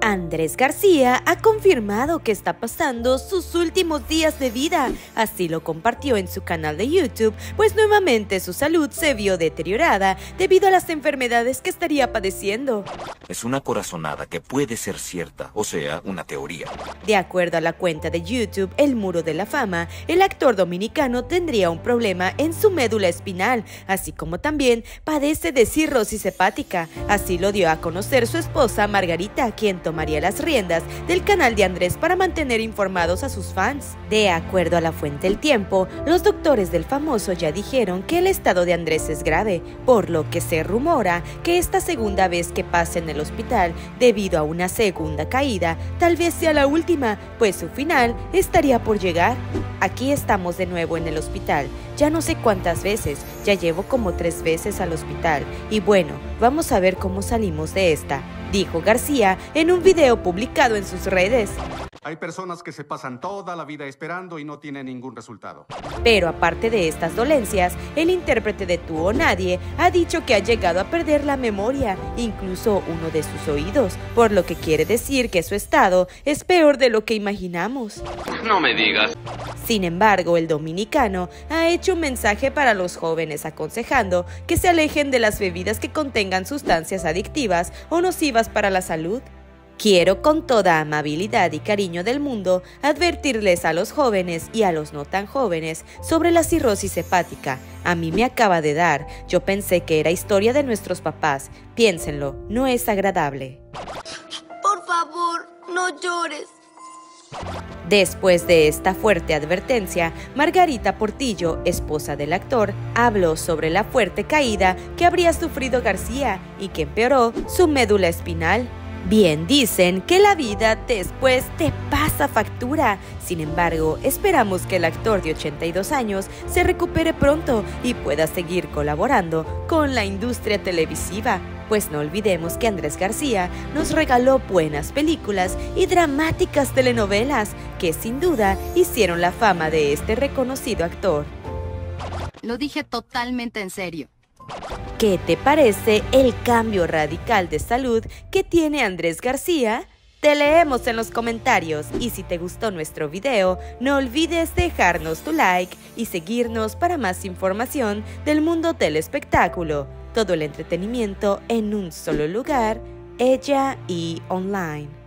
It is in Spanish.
Andrés García ha confirmado que está pasando sus últimos días de vida, así lo compartió en su canal de YouTube, pues nuevamente su salud se vio deteriorada debido a las enfermedades que estaría padeciendo. Es una corazonada que puede ser cierta, o sea, una teoría. De acuerdo a la cuenta de YouTube El Muro de la Fama, el actor dominicano tendría un problema en su médula espinal, así como también padece de cirrosis hepática, así lo dio a conocer su esposa Margarita, quien tomaría las riendas del canal de Andrés para mantener informados a sus fans. De acuerdo a la fuente El Tiempo, los doctores del famoso ya dijeron que el estado de Andrés es grave, por lo que se rumora que esta segunda vez que pase en el hospital debido a una segunda caída tal vez sea la última, pues su final estaría por llegar. Aquí estamos de nuevo en el hospital, ya no sé cuántas veces, ya llevo como tres veces al hospital y bueno, vamos a ver cómo salimos de esta dijo García en un video publicado en sus redes. Hay personas que se pasan toda la vida esperando y no tienen ningún resultado. Pero aparte de estas dolencias, el intérprete de Tú o Nadie ha dicho que ha llegado a perder la memoria, incluso uno de sus oídos, por lo que quiere decir que su estado es peor de lo que imaginamos. No me digas. Sin embargo, el dominicano ha hecho un mensaje para los jóvenes aconsejando que se alejen de las bebidas que contengan sustancias adictivas o nocivas para la salud. Quiero con toda amabilidad y cariño del mundo advertirles a los jóvenes y a los no tan jóvenes sobre la cirrosis hepática. A mí me acaba de dar, yo pensé que era historia de nuestros papás. Piénsenlo, no es agradable. Por favor, no llores. Después de esta fuerte advertencia, Margarita Portillo, esposa del actor, habló sobre la fuerte caída que habría sufrido García y que empeoró su médula espinal. Bien dicen que la vida después te pasa factura. Sin embargo, esperamos que el actor de 82 años se recupere pronto y pueda seguir colaborando con la industria televisiva. Pues no olvidemos que Andrés García nos regaló buenas películas y dramáticas telenovelas que sin duda hicieron la fama de este reconocido actor. Lo dije totalmente en serio. ¿Qué te parece el cambio radical de salud que tiene Andrés García? Te leemos en los comentarios y si te gustó nuestro video, no olvides dejarnos tu like y seguirnos para más información del mundo del espectáculo. Todo el entretenimiento en un solo lugar, ella y online.